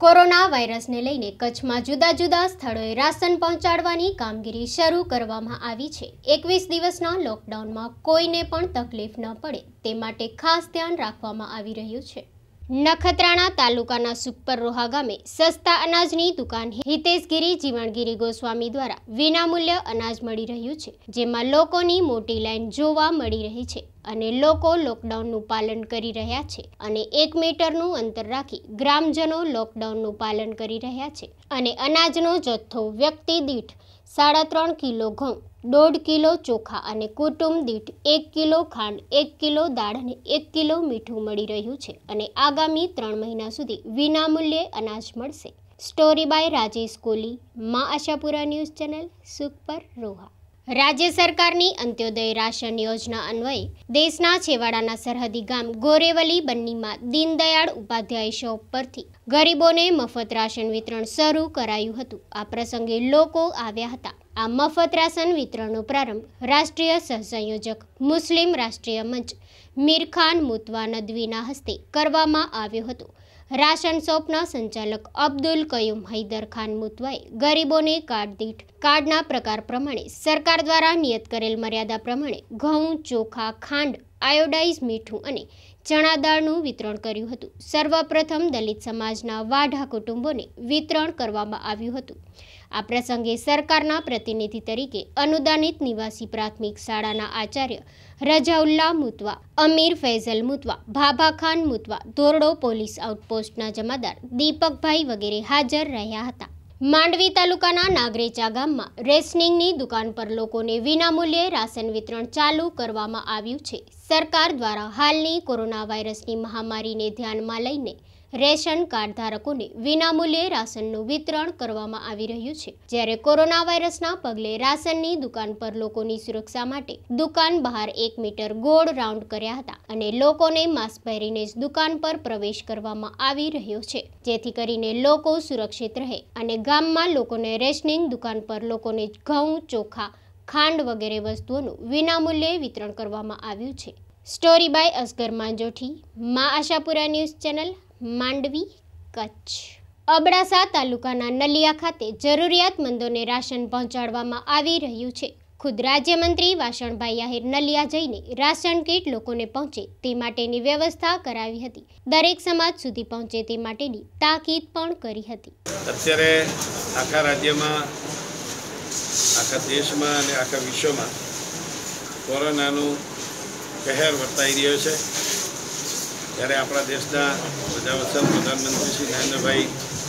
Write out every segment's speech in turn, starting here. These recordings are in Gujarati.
કોરોના વાયરસને લઈને કચ્છમાં જુદા જુદા સ્થળોએ રાશન પહોંચાડવાની કામગીરી શરૂ કરવામાં આવી છે. એકવીસ દિવસના લોકડાઉનમાં કોઈને પણ તકલીફ ન પડે, તે માટે ખાસ ધ્યાન રાખવામાં આવી રહ્યું છે. નખત્રાણા તાલુકાના સુખપરરોહા ગામે સસ્તા અનાજની દુકાન હિતેશગીરી જીવણગીરી ગોસ્વામી દ્વારા વિનામૂલ્ય અનાજ મળી રહ્યું છે, જેમાં લોકોની મોટી લાઈન જોવા મળી રહી છે અને લોકો લોકડાઉનનું પાલન કરી રહ્યા છે અને એક મીટરનું અંતર રાખી ગ્રામજનો લોકડાઉનનું પાલન કરી રહ્યા છે અને અનાજનો જથ્થો વ્યક્તિ દીઠ સાડા ત્રણ કિલો ઘઉં દોઢ કિલો ચોખા અને કુટુંબ દીઠ એક કિલો ખાંડ, એક કિલો દાળ અને એક કિલો મીઠું મળી રહ્યું છે અને આગામી ત્રણ મહિના સુધી વિનામૂલ્યે અનાજ મળશે. Story bye Rajesh Kohli Maa Ashapura news channel, Sukhpar Roha. રાજ્ય સરકારની અંત્યોદય રાશન યોજના અન્વયે દેશના છેવાડાના સરહદી ગામ ગોરેવલી બન્નીમાં દીનદયાળ ઉપાધ્યાય શોપ પરથી ગરીબોને મફત રાશન વિતરણ શરૂ કરાયું હતું. આ પ્રસંગે લોકો આવ્યા હતા. આ મફત રાશન વિતરણનો પ્રારંભ. રાષ્ટ્રીય સહસંયોજક, મુસ્લિમ રાષ્ટ્રીય મંચ મીરખાન મુતવા નદવીના હસ્તે કરવામાં આવ્યો હતો. રાશન શોપના સંચાલક અબ્દુલ કયુમ હૈદર ખાન મુતવાએ ગરીબોને કાર્ડ દીઠ કાર્ડના પ્રકાર પ્રમાણે સરકાર દ્વારા નિયત કરેલ મર્યાદા પ્રમાણે ઘઉં, ચોખા, ખાંડ, આયોડાઇઝ મીઠું અને ચણા દાળનું વિતરણ કર્યું હતું. સર્વપ્રથમ દલિત સમાજના વાઢા કુટુંબોને વિતરણ કરવામાં આવ્યું હતું. આ પ્રસંગે સરકારના પ્રતિનિધિ તરીકે અનુદાનિત નિવાસી પ્રાથમિક શાળાના આચાર્ય રજાઉલ્લા મુતવા, અમીર ફૈઝલ મુતવા, ભાભા ખાન મુતવા, ધોરડો પોલીસ આઉટપોસ્ટના જમાદાર દીપકભાઈ વગેરે હાજર રહ્યા હતા. માંડવી તાલુકાના નાગરેચા ગામમાં રેશનિંગની દુકાન પર લોકોને વિનામૂલ્યે રાશન વિતરણ ચાલુ કરવામાં આવ્યું છે. સરકાર દ્વારા હાલની કોરોના વાયરસની મહામારીને ધ્યાનમાં લઈને રેશન કાર્ડ ધારકોને વિનામૂલ્યે રાશનનું વિતરણ કરવામાં આવી રહ્યું છે. જ્યારે કોરોના વાયરસના પગલે રાશનની દુકાન પર લોકોની સુરક્ષા માટે દુકાન બહાર એક મીટર ગોળ રાઉન્ડ કર્યા હતા અને લોકોને માસ્ક પહેરીને જ દુકાન પર પ્રવેશ કરવામાં આવી રહ્યો છે. જેથી કરીને લોકો સુરક્ષિત રહે અને ગામમાં લોકોને રેશનિંગ દુકાન પર લોકોને ઘઉં, ચોખા, ખાંડ વગેરે વસ્તુઓનું વિનામૂલ્યે વિતરણ કરવામાં આવ્યું છે. Story bye Asgar Manjothi, Maa Ashapura news channel Mandvi, Kutch. Abdasa તાલુકાના નલિયા ખાતે જરૂરિયાતમંદોને રાશન પહોંચાડવામાં આવી રહ્યું છે. ખુદ રાજ્યમંત્રી વાસણભાઈ આહિર નલિયા જઈને રાશન કીટ લોકોને પહોંચે તે માટેની વ્યવસ્થા કરાવી હતી. દરેક સમાજ સુધી પહોંચે તે માટેની તાકીદ પણ કરી હતી. અત્યારે આખા રાજ્યમાં, આખા દેશમાં અને આખા વિશ્વમાં કોરોનાનું કહેર વર્તાઈ રહ્યો છે. ત્યારે આપણા દેશના પ્રજાવત્સલ પ્રધાનમંત્રી શ્રી નરેન્દ્રભાઈ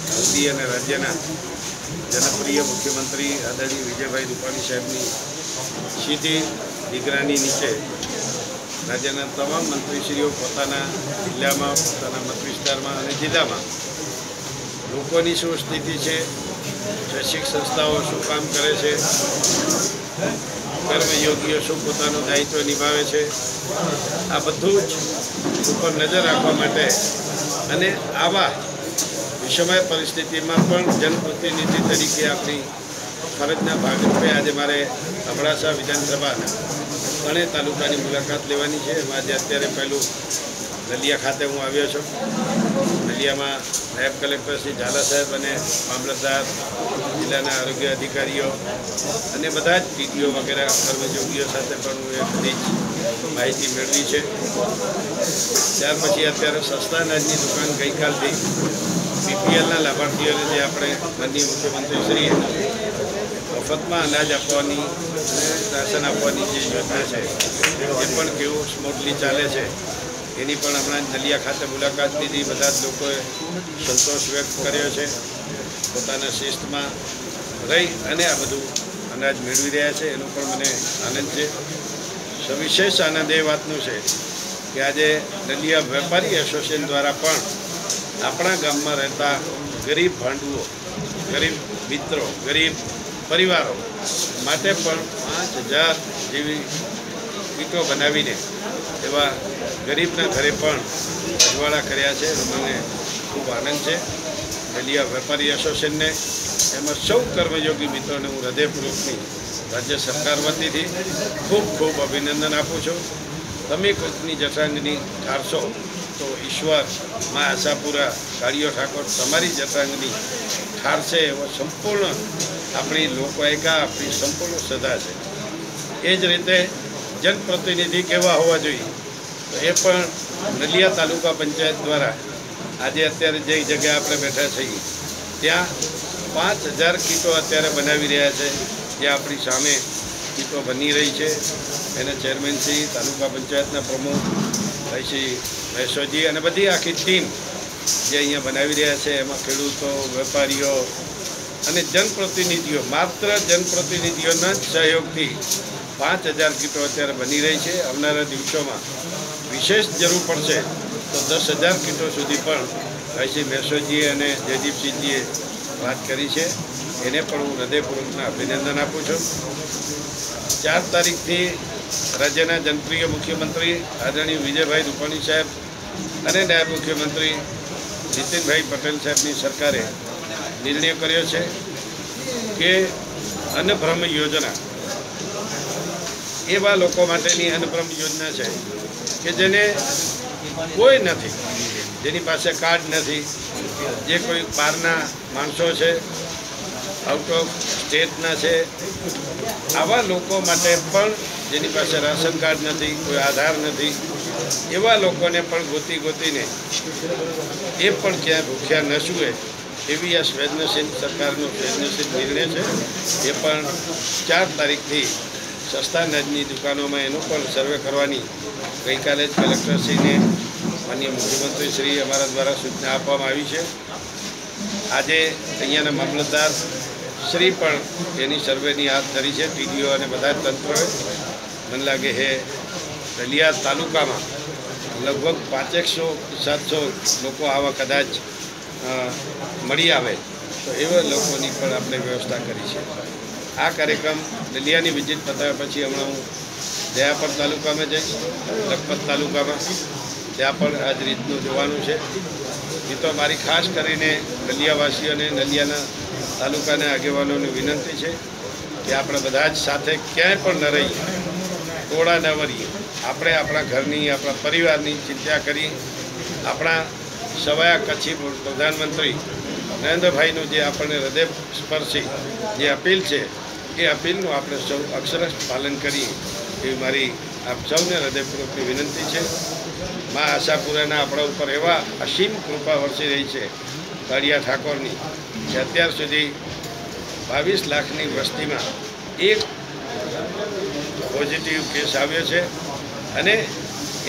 મોદી અને રાજ્યના જનપ્રિય મુખ્યમંત્રી આદરણીય વિજયભાઈ રૂપાણી સાહેબની સીધી નિગરાની નીચે રાજ્યના તમામ મંત્રીશ્રીઓ પોતાના જિલ્લામાં, પોતાના મત વિસ્તારમાં અને જિલ્લામાં લોકોની શું સ્થિતિ છે, શૈક્ષિક સંસ્થાઓ શું કામ કરે છે કર્મયોગીઓ શું પોતાનું દાયિત્વ નિભાવે છે. આ બધું જ ઉપર નજર રાખવા માટે અને આવા વિષમય પરિસ્થિતિમાં પણ જનપ્રતિનિધિ તરીકે આપણી ફરજના ભાગરૂપે આજે મારે અબડાસા વિધાનસભાના ત્રણેય તાલુકાની મુલાકાત લેવાની છે. એમાં આજે અત્યારે પહેલું નલિયા ખાતે હું આવ્યો છું. નલિયામાં નાયબ કલેક્ટર શ્રી ઝાલા સાહેબ અને મામલતદાર જિલ્લાના આરોગ્ય અધિકારીઓ અને બધા જ ટીડીઓ વગેરે કર્મયોગીઓ સાથે પણ હું એ બધી માહિતી મેળવી છે. ત્યાર પછી અત્યારે સસ્તા અનાજની દુકાન ગઈકાલથી બીપીએલના લાભાર્થીઓને જે આપણે માનનીય મુખ્યમંત્રીશ્રીએ મફતમાં અનાજ આપવાની અને રાશન આપવાની જે યોજના છે, એ પણ કેવું સ્મૂથલી ચાલે છે. એની પણ હમણાં નલિયા ખાતે મુલાકાત લીધી બધા જ લોકોએ સંતોષ વ્યક્ત કર્યો છે. પોતાના શિસ્તમાં રહી અને આ બધું અનાજ મેળવી રહ્યા છે. એનો પણ મને આનંદ છે. સવિશેષ આનંદ એ વાતનું છે કે આજે નલિયા વેપારી એસોસિએશન દ્વારા પણ આપણા ગામમાં રહેતા ગરીબ ભાંડુઓ, ગરીબ મિત્રો, ગરીબ પરિવારો માટે પણ પાંચ હજાર જેવી કીટો બનાવીને એવા ગરીબના ઘરે પણ અજવાળા કર્યા છે. મને ખૂબ આનંદ છે. નલિયા વેપારી એસોસિએશનને એમાં સૌ કર્મયોગી મિત્રોને હું હૃદયપૂર્વકની રાજ્ય સરકાર વતીથી ખૂબ ખૂબ અભિનંદન આપું છું. તમે કોઈકની જટાંગની ઠારશો તો ઈશ્વર મા આશાપુરા કાળીઓ ઠાકોર તમારી જટાંગની ઠારશે એવો સંપૂર્ણ આપણી લોકોએકા આપણી સંપૂર્ણ સદા છે. એ જ રીતે જનપ્રતિનિધિ કેવા હોવા જોઈએ? તો એ પણ નલિયા તાલુકા પંચાયત દ્વારા આજે અત્યારે જે જગ્યાએ આપણે બેઠા છીએ, ત્યાં પાંચ હજાર કીટો અત્યારે બનાવી રહ્યા છે, જે આપણી સામે કીટો બની રહી છે. એને ચેરમેન શ્રી, તાલુકા પંચાયતના પ્રમુખ શ્રી મહેશોજી અને બધી આખી ટીમ જે અહીંયા બનાવી રહ્યા છે, એમાં ખેડૂતો, વેપારીઓ અને જનપ્રતિનિધિઓ, માત્ર જનપ્રતિનિધિઓના જ સહયોગથી પાંચ હજાર કીટો અત્યારે બની રહી છે. આવનારા દિવસોમાં વિશેષ જરૂર પડશે, તો દસ હજાર કીટો સુધી પણ ભાઈ શ્રી મેસોજીએ અને જયદીપસિંહજીએ વાત કરી છે. એને પણ હું હૃદયપૂર્વકના અભિનંદન આપું છું. ચાર તારીખથી રાજ્યના જનપ્રિય મુખ્યમંત્રી આદરણીય વિજયભાઈ રૂપાણી સાહેબ અને નાયબ મુખ્યમંત્રી નીતિનભાઈ પટેલ સાહેબની સરકારે નિર્ણય કર્યો છે કે અન્નભ્રમ યોજના એવા લોકો માટેની અનુપ્રમ યોજના છે કે જેને કોઈ નથી, જેની પાસે કાર્ડ નથી, જે કોઈ બહારના માણસો છે આઉટ ઓફ સ્ટેટના છે, આવા લોકો માટે પણ જેની પાસે રાશન કાર્ડ નથી, કોઈ આધાર નથી, એવા લોકોને પણ ગોતી ગોતીને એ પણ ક્યાં ભૂખ્યા ન સૂવે એવી આ સંવેદનશીલ સરકારનો સંવેદનશીલ નિર્ણય છે. એ પણ ચાર તારીખથી સસ્તા અનાજની દુકાનોમાં એનો પણ સર્વે કરવાની ગઈકાલે જ કલેક્ટરશ્રીને માનીય મુખ્યમંત્રીશ્રી અમારા દ્વારા સૂચના આપવામાં આવી છે. આજે અહીંયાના મામલતદાર શ્રી પણ એની સર્વેની હાથ ધરી છે. ટીડીઓ અને બધા તંત્રોએ મને લાગે હે દલિયા તાલુકામાં લગભગ પાંચેકસો સાતસો લોકો આવા કદાચ મળી આવે તો એવા લોકોની પણ આપણે વ્યવસ્થા કરી છે. આ કાર્યક્રમ દલિયાની વિઝિટ પતાવ્યા પછી હમણાં હું દયાપર તાલુકામાં જઈશ, લખપત તાલુકામાં. ત્યાં પણ આ જ રીતનું જોવાનું છે. એ તો મારી ખાસ કરીને નલિયાવાસીઓને નલિયાના તાલુકાના આગેવાનોની વિનંતી છે કે આપણે બધા જ સાથે ક્યાંય પણ ન રહીએ ટોળા ન વરીએ. આપણે આપણા ઘરની, આપણા પરિવારની ચિંતા કરી આપણા સવાયા કચ્છી પ્રધાનમંત્રી નરેન્દ્રભાઈનું જે આપણને હૃદય સ્પર્શી જે અપીલ છે એ અપીલનું આપણે સૌ અક્ષરશ પાલન કરીએ એવી મારી આપ સૌને હૃદયપૂર્વકની વિનંતી છે. મા આશાપુરાના આપણા ઉપર એવા અસીમ કૃપા વરસી રહી છે કાળિયા ઠાકોરની કે અત્યાર સુધી બાવીસ લાખની વસ્તીમાં એક પોઝિટિવ કેસ આવ્યો છે અને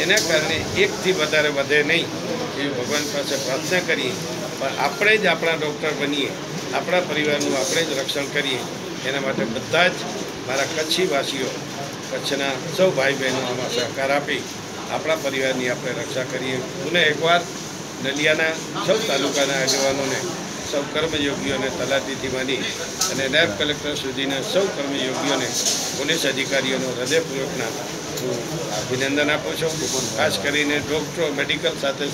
એના કારણે એકથી વધારે વધે નહીં એવી ભગવાન પાસે પ્રાર્થના કરીએ. પણ આપણે જ આપણા ડૉક્ટર બનીએ, આપણા પરિવારનું આપણે જ રક્ષણ કરીએ. એના માટે બધા જ મારા કચ્છીવાસીઓ, કચ્છના સૌ ભાઈ બહેનો આમાં સહકાર આપી આપણા પરિવારની આપણે રક્ષા કરીએ. પુનઃ એકવાર નલિયાના સૌ તાલુકાના આગેવાનોને, સૌ કર્મયોગીઓને તલાટીથી માંડી અને નાયબ કલેક્ટર સુધીના સૌ કર્મયોગીઓને, પોલીસ અધિકારીઓનો હૃદયપૂર્વકના હું અભિનંદન આપું છું. ખાસ કરીને ડૉક્ટરો, મેડિકલ સાથે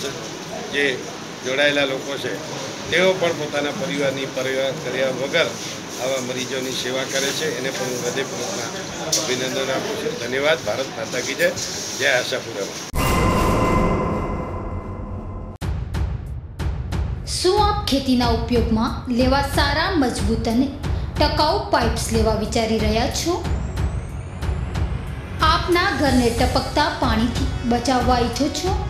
જે જોડાયેલા લોકો છે, તેઓ પણ પોતાના પરિવારની પરિવાર કર્યા વગર આવા મરીજોની સેવા કરે છે. એને પણ હું હૃદયપૂર્વકના અભિનંદન આપું છું. ધન્યવાદ. ભારત માતા કી જય. જય આશાપુરામાં. શું આપ ખેતીના ઉપયોગમાં લેવા સારા, મજબૂત અને ટકાઉ પાઇપ્સ લેવા વિચારી રહ્યા છો? આપના ઘરને ટપકતા પાણીથી બચાવવા ઈચ્છો છો?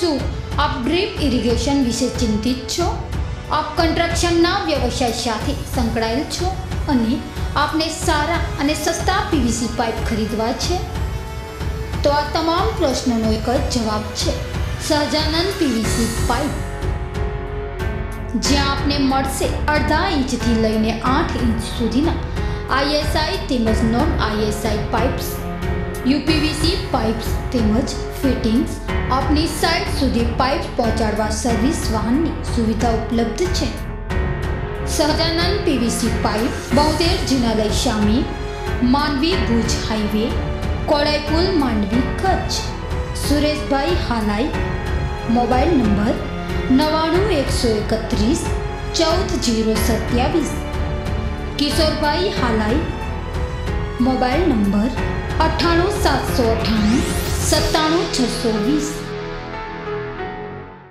શું આપ ડ્રીપ ઇરિગેશન વિશે ચિંતિત છો? આપ કન્સ્ટ્રક્શનના વ્યવસાય સાથે સંકળાયેલ છો અને આપને સારા અને સસ્તા પીવીસી પાઇપ ખરીદવા છે? તો આ તમામ પ્રશ્નોનો એક જ જવાબ છે, સહજાનંદ પીવીસી પાઇપ. જ્યાં આપને મળશે અડધા ઇંચથી લઈને આઠ ઇંચ સુધીના આઈએસઆઈ તેમજ non ISI pipes. UPVC pipes તેમજ ફિટિંગ્સ આપની સાઇટ સુધી પાઇપ પહોંચાડવા સર્વિસ વાહનની સુવિધા ઉપલબ્ધ છે. સહજાનંદ પીવીસી પાઇપ, બોતેર જિનાલય Shami Mandvi Bhuj highway Kodaipul Mandvi Kutch. Sureshbhai Halai mobile number નવ્વાણું એકસો એકત્રીસ, ચૌદ જીરો સત્યાવીસ. કિશોરભાઈ હાલાઈ, મોબાઈલ નંબર અઠ્ઠાણું સાતસો અઠ્ઠાણું સત્તાણું છસો વીસ.